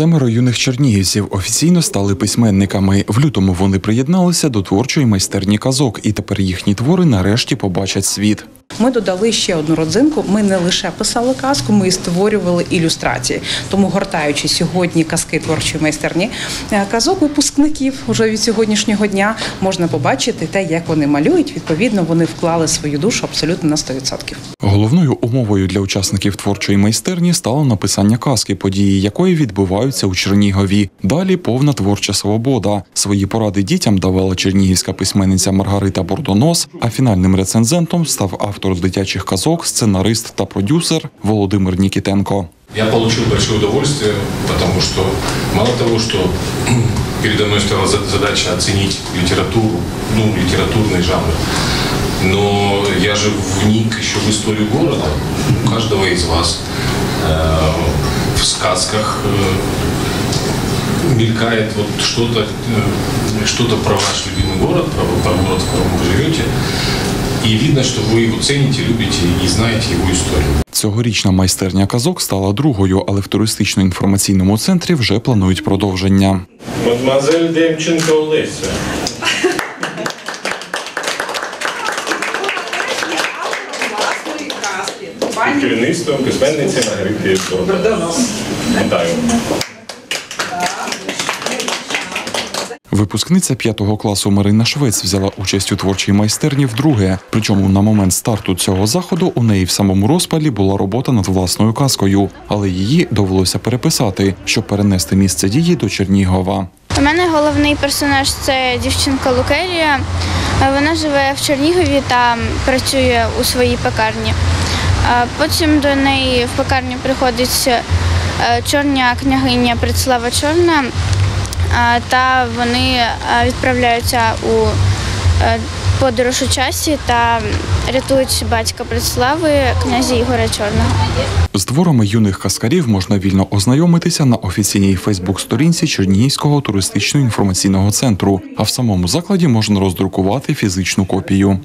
Семеро юних чернігівців офіційно стали письменниками. В лютому вони приєдналися до творчої майстерні казок, і тепер їхні твори нарешті побачать світ. Ми додали ще одну родзинку. Ми не лише писали казку, ми і створювали ілюстрації. Тому, гортаючи сьогодні казки творчої майстерні е, казок випускників уже від сьогоднішнього дня, можна побачити те, як вони малюють. Відповідно, вони вклали свою душу абсолютно на 100%. Головною умовою для учасників творчої майстерні стало написання казки, події якої відбуваються у Чернігові. Далі повна творча свобода. Свої поради дітям давала чернігівська письменниця Маргарита Бордонос, а фінальним рецензентом став автор дитячих казок, сценарист та продюсер Володимир Нікітенко. Я получил большое удовольствие, потому что мало того, что передо мной стояла за- задача оценить литературу, ну, литературный жанр, но я же вник еще в историю города. У каждого из вас э, в сказках э, мелькает вот что-то э, что-то про ваш любимый город, про, про город, в котором вы живете. И видно, что вы его цените, любите и знаете его историю. Цьогорічна майстерня казок стала другою, але в туристично-інформаційному центрі вже планують продовження. Мадемуазель Демченко Олеся. Керівництвом письменниці Маргарити. Вітаю. Випускниця п'ятого класу Марина Швець взяла участь у творчій майстерні вдруге. Причому на момент старту цього заходу у неї в самому розпалі була робота над власною казкою, але її довелося переписати, щоб перенести місце дії до Чернігова. У мене головний персонаж це дівчинка Лукерія. Вона живе в Чернігові та працює у своїй пекарні. Потім до неї в пекарню приходить е, чорня княгиня Предслава Чорна, та вони відправляються у е, подорож у часі та рятують батька Предслави князя Ігоря Чорного. З творами юних каскарів можна вільно ознайомитися на офіційній Фейсбук-сторінці Чернігівського туристично-інформаційного центру, а в самому закладі можна роздрукувати фізичну копію.